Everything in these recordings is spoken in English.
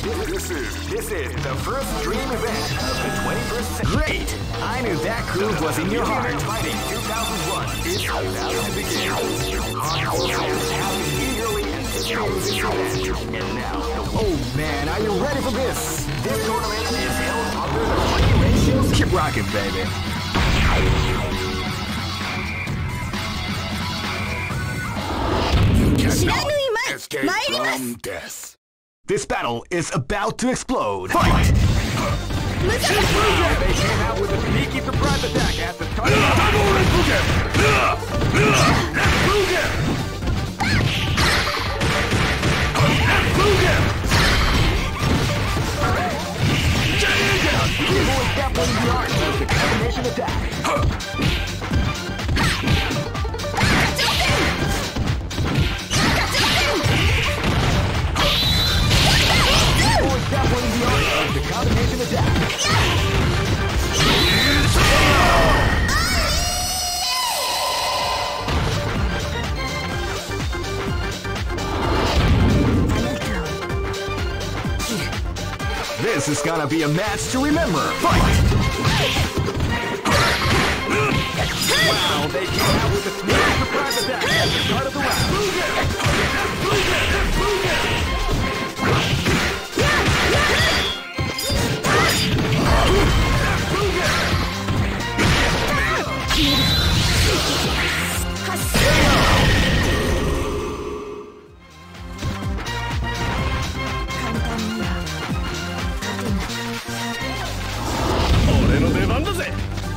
This is this is the first dream event of the 21st century. Great! I knew that groove was in your heart. Fighting 2001 is about to begin. Hardcore fans have been eagerly anticipating this event, and now. Oh man, are you ready for this? This tournament is held under the free ratio. Keep rocking, baby. Escape from death. This battle is about to explode. Fight! They came out with a sneaky surprise attack at the start of the Evil is definitely the art of the combination attack. This is gonna be a match to remember. Fight! Wow, they came out with a surprise attack at the start of the round.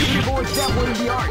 Evil is definitely the art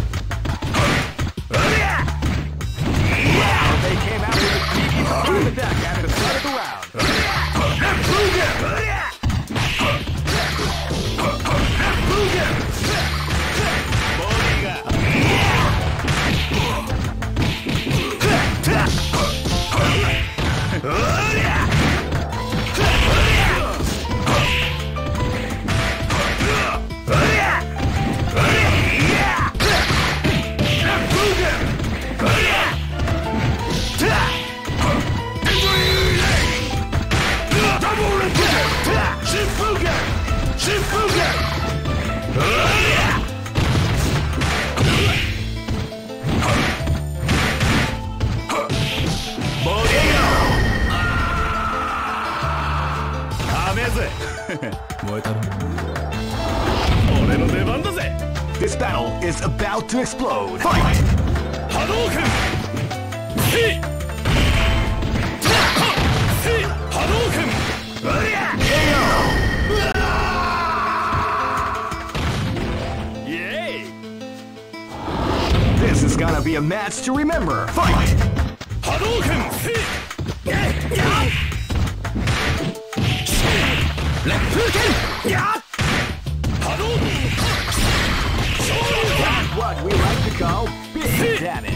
This is gonna be a match to remember. Fight! That's what we like to call big damage.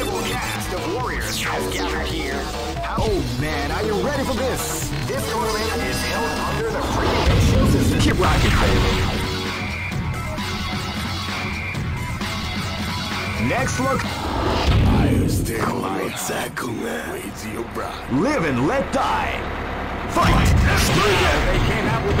incredible cast of warriors has gathered here. Oh man, are you ready for this? This tournament is held under the ratio system. Keep rocking, baby. Next look, I'll stay my Zakuma. Raise live and let die. Fight! They came out with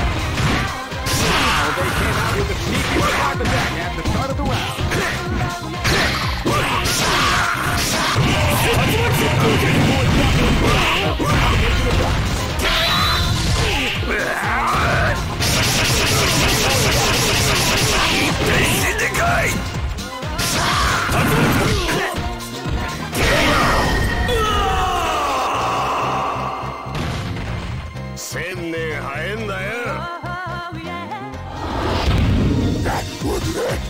They came out with a sneaky surprise attack at the start of the round.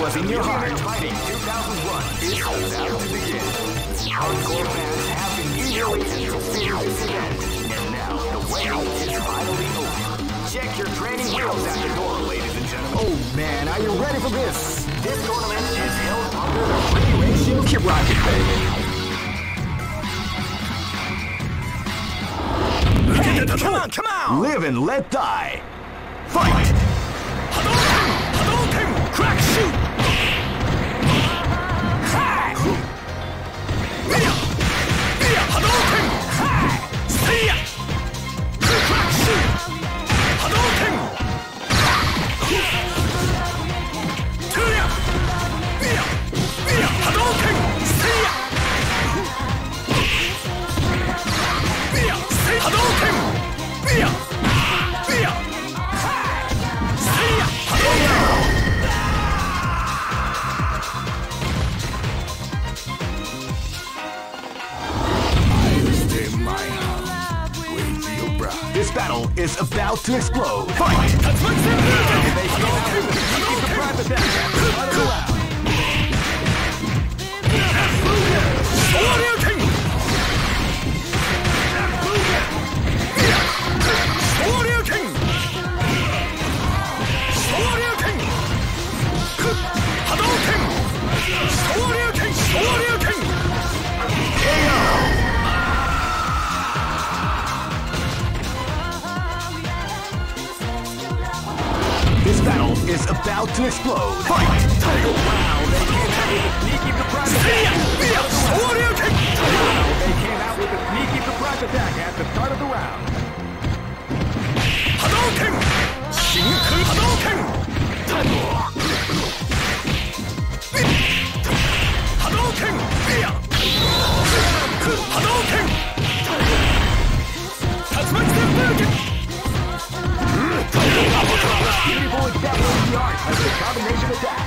Was in your heart. Fighting 2001 is about to begin. Hardcore fans have been eagerly anticipating this event, and now the way is finally open. Check your training wheels at the door, ladies and gentlemen. Oh man, are you ready for this? This tournament is held under the free ratio. Keep rocking, baby. Hey, Come on, come on! Live and let die! Fight! Hi! Seiya! To explode! Fight! Exactly the art of the combination attack!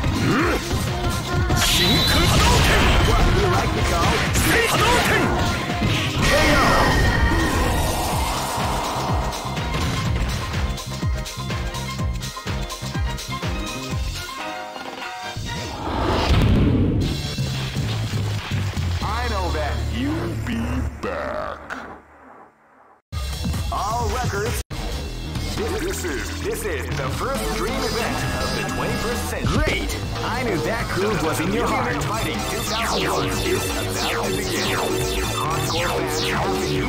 In your heart. Fighting 2001 is about to.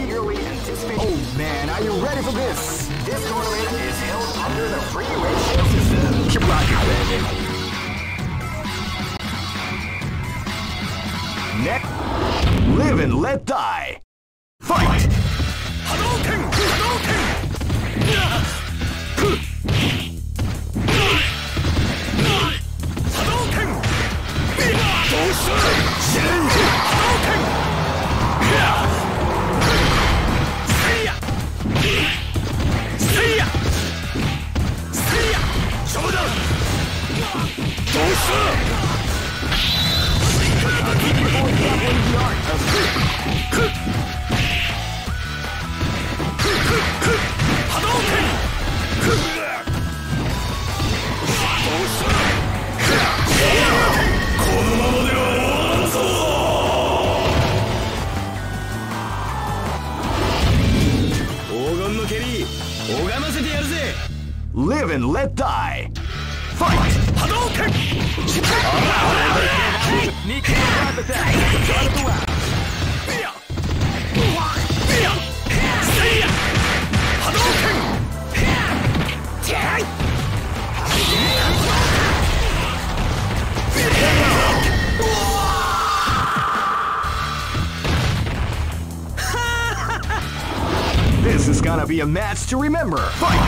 Oh man, are you ready for this? This tournament is held under the free ratio system. Keep rocking, baby. Next, live and let die. to remember. Fight!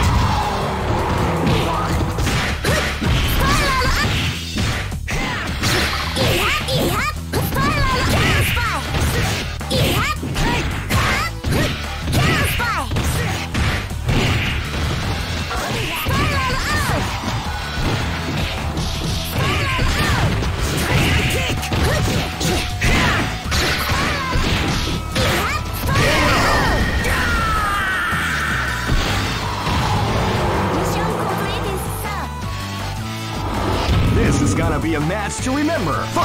Remember,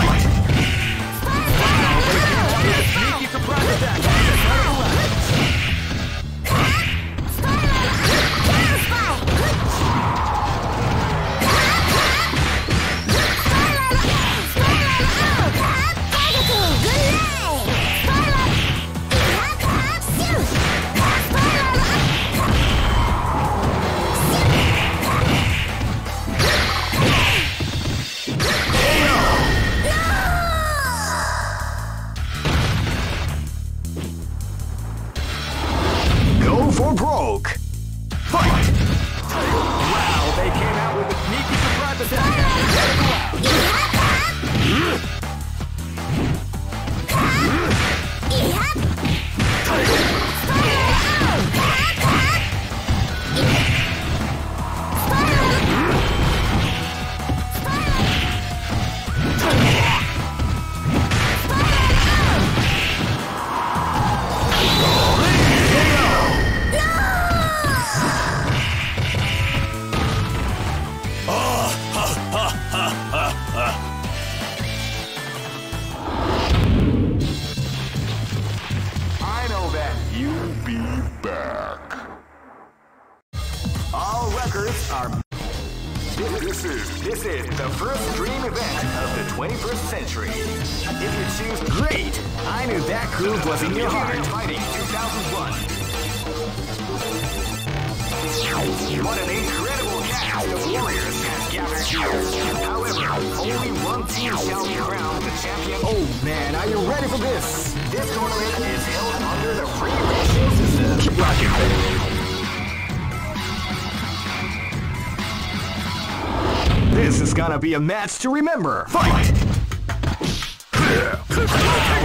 is gonna be a match to remember. Fight!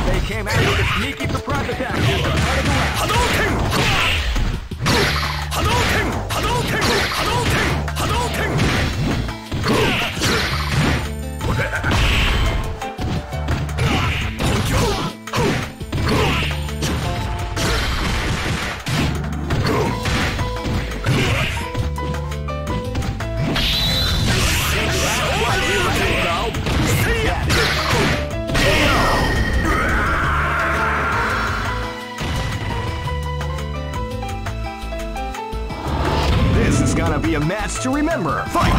They came with a sneaky surprise attack. Hadouken! Hadouken! Hadouken! Hadouken! Remember, fight!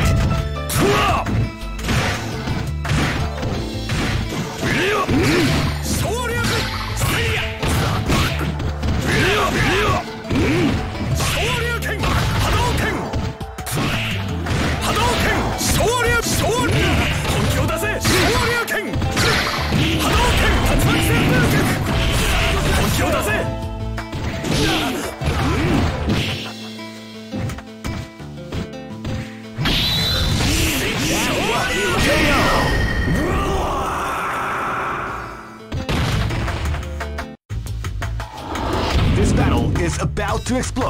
to explore.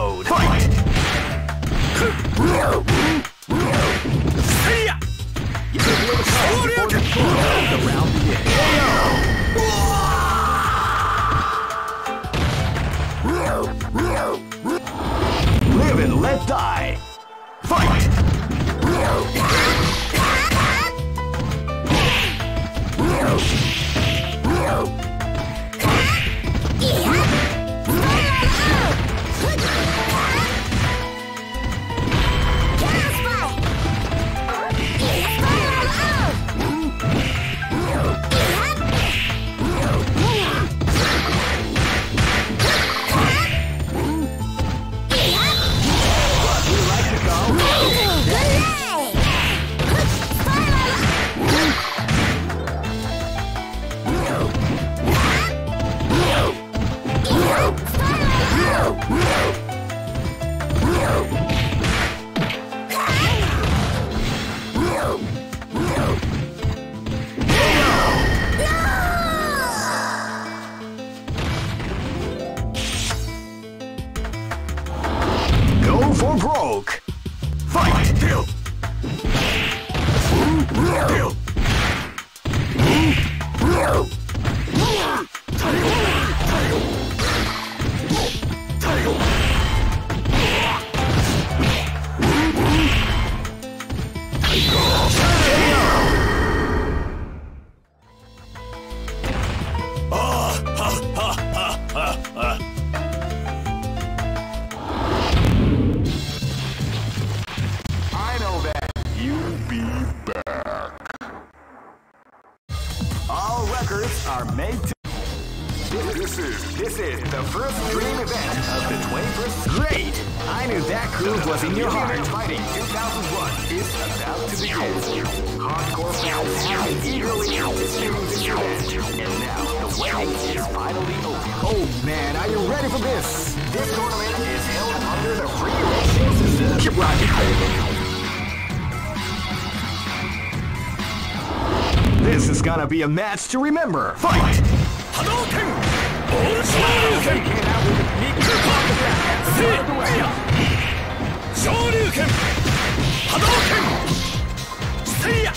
And now, the wedding is finally over. Oh man, are you ready for this? This tournament is held under the free ratio system. Keep rocking, baby. This is gonna be a match to remember. Fight! Hadouken! Hadouken! Shoryuken, Hadouken! Seiya.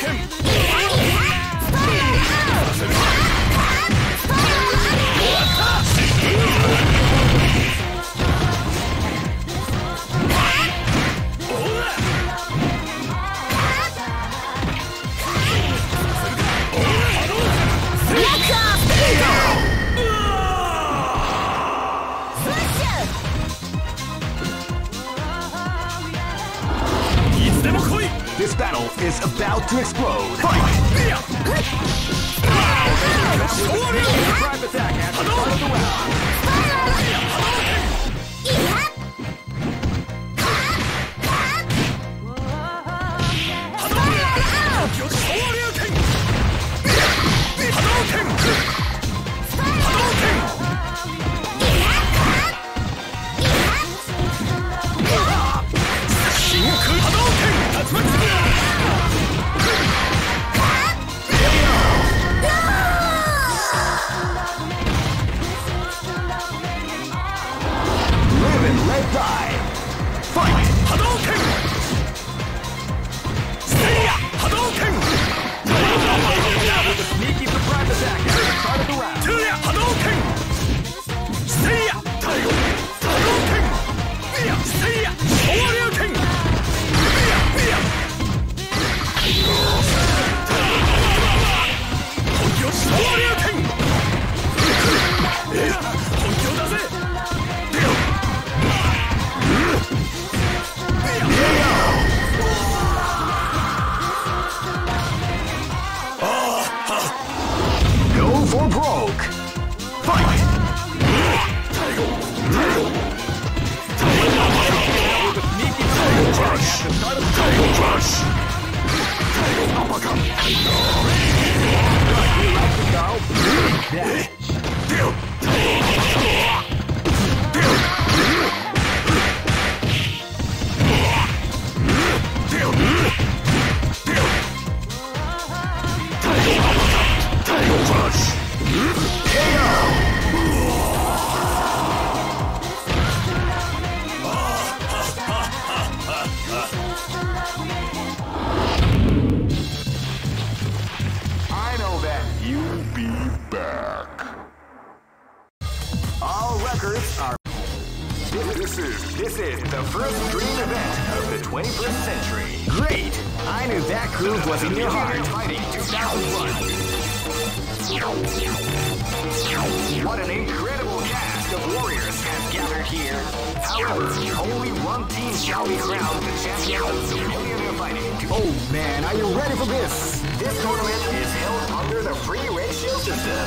him Now, Cruises. This is the first dream event of the 21st century. Great! I knew that groove was in your heart. Fighting 2001. What an incredible cast of warriors has gathered here. However, only one team shall be crowned the champions of Millionaire Fighting. Oh man, are you ready for this? This tournament is held under the free ratio system.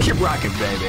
Keep rocking, baby.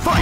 Fight!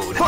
road.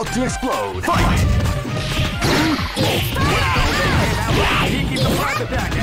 about to explode. Fight! Wow, they came out with a attack.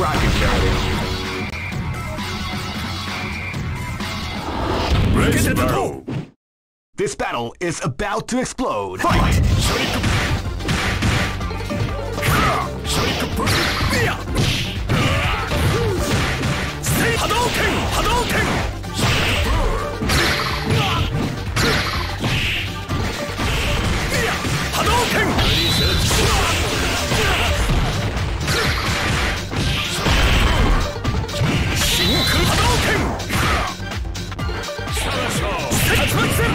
rocket This battle is about to explode. Fight! Hadouken! Hadouken! Hadouken!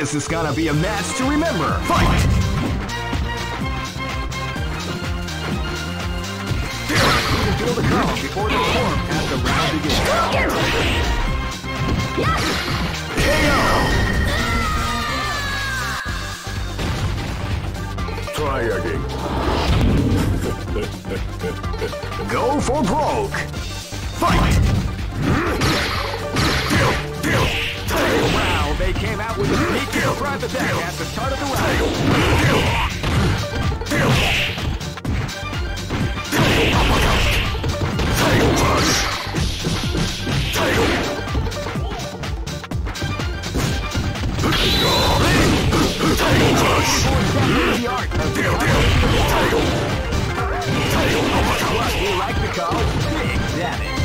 This is gonna be a match to remember. Fight! Feel the calm before the as the round begins. Try again. Go for broke. Fight! Wow, they came out with a sneaky surprise attack at the start of the round. Big damage.